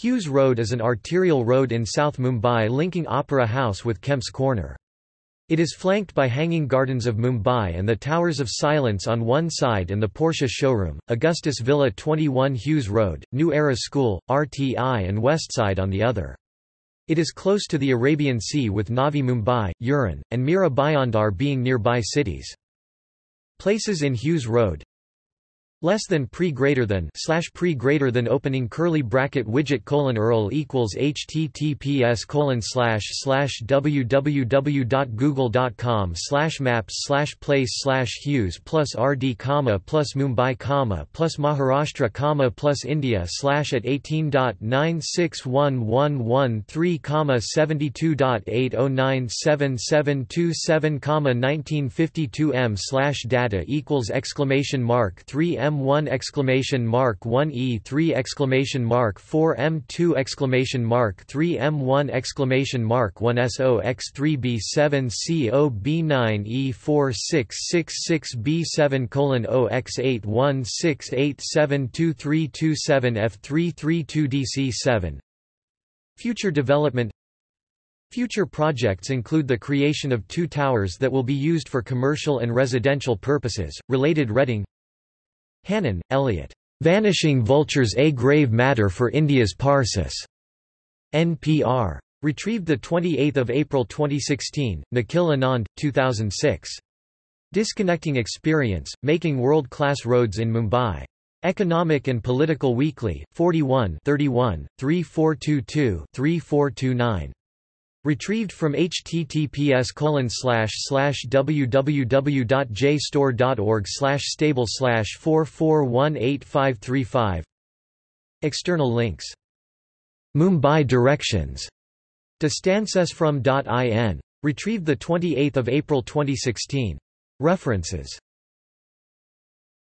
Hughes Road is an arterial road in South Mumbai linking Opera House with Kemp's Corner. It is flanked by Hanging Gardens of Mumbai and the Towers of Silence on one side and the Porsche showroom, Augustus Villa 21 Hughes Road, New Era School, RTI and Westside on the other. It is close to the Arabian Sea with Navi Mumbai, Uran, and Mira Bhayandar being nearby cities. Places in Hughes Road less than pre greater than slash pre greater than opening curly bracket widget colon url equals https colon slash slash www.google.com slash maps slash place slash hughes plus rd comma plus mumbai comma plus maharashtra comma plus india slash at 18.961113 comma 72.80977727 comma 1952 m slash data equals exclamation mark 3 m M1 exclamation mark 1 E3 exclamation mark 4 M2 exclamation mark 3 M1 exclamation mark 1 SO X3 B7 CO B9 E4 666 B7 colon O X8 168723327 F332 DC7 Future development Future projects include the creation of two towers that will be used for commercial and residential purposes. Related Reading Hannan, Elliot. Vanishing Vultures A Grave Matter for India's Parsis. NPR. Retrieved 28 April 2016, Nikhil Anand, 2006. Disconnecting Experience, Making World-Class Roads in Mumbai. Economic and Political Weekly, 41 31, 3422-3429. Retrieved from https www.jstor.org stable 44185535 External links Mumbai Directions Distances from.in. Retrieved 28 April 2016. References